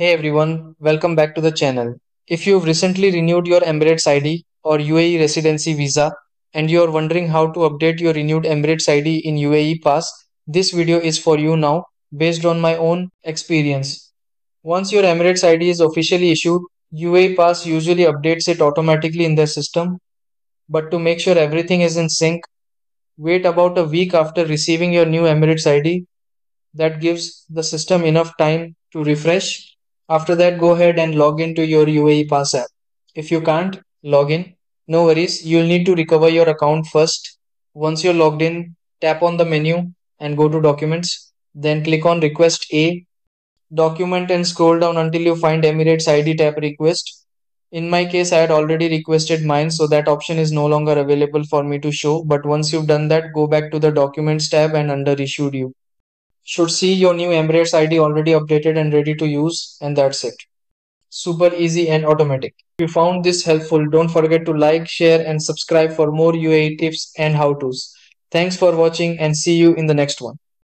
Hey everyone, welcome back to the channel. If you've recently renewed your Emirates ID or UAE residency visa and you're wondering how to update your renewed Emirates ID in UAE Pass, this video is for you now based on my own experience. Once your Emirates ID is officially issued, UAE Pass usually updates it automatically in their system. But to make sure everything is in sync, wait about a week after receiving your new Emirates ID. That gives the system enough time to refresh after that, go ahead and log into your UAE Pass app. If you can't log in, no worries, you'll need to recover your account first. Once you're logged in, tap on the menu and go to Documents. Then click on Request A, Document and scroll down until you find Emirates ID tap Request. In my case, I had already requested mine, so that option is no longer available for me to show. But once you've done that, go back to the Documents tab and under Issued You should see your new Emirates ID already updated and ready to use and that's it. Super easy and automatic. If you found this helpful, don't forget to like, share and subscribe for more UAE tips and how-tos. Thanks for watching and see you in the next one.